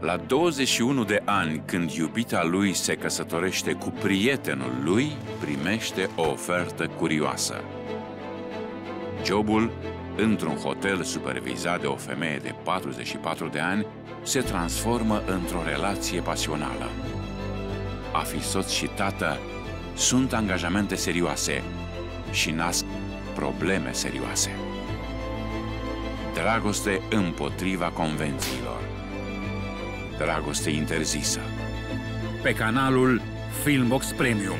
La 21 de ani, când iubita lui se căsătorește cu prietenul lui, primește o ofertă curioasă. Jobul, într-un hotel supervizat de o femeie de 44 de ani, se transformă într-o relație pasională. A fi soț și tată sunt angajamente serioase și nasc probleme serioase. Dragoste împotriva convențiilor. Dragoste interzisă. Pe canalul Filmbox Premium.